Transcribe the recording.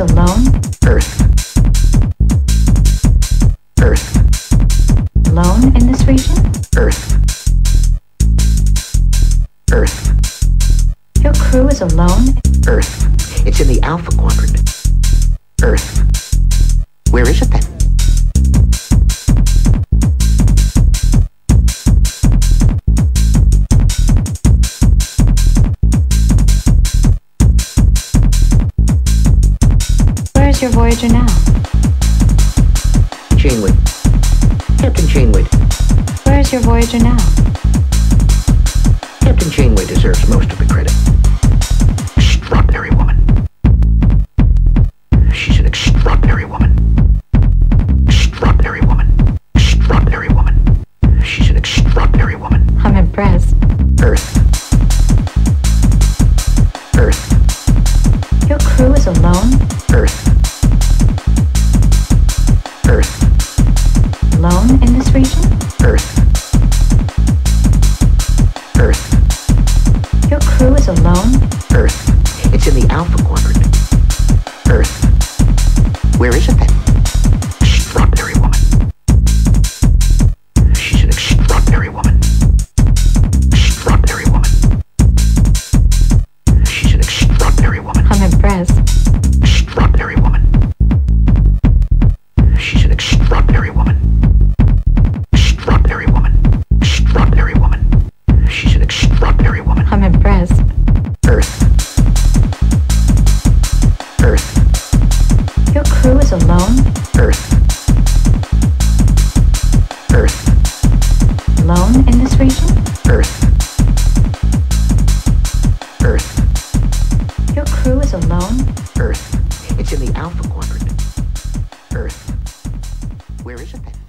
is alone? Earth. Earth. Alone in this region? Earth. Earth. Your crew is alone? Earth. It's in the Alpha Quadrant. Earth. Where is it then? Is your Voyager now? Janeway. Captain Janeway. Where is your Voyager now? Captain Janeway deserves most of the credit. Extraordinary woman. She's an extraordinary woman. Extraordinary woman. Extraordinary woman. She's an extraordinary woman. I'm impressed. Earth. Earth. Your crew is alone? Earth. Alone in this region? Earth. Earth. Your crew is alone? Earth. It's in the Alpha Quadrant. Earth. Where is it then? Alone? Earth. Earth. Alone in this region? Earth. Earth. Your crew is alone? Earth. It's in the Alpha Quadrant. Earth. Where is it then?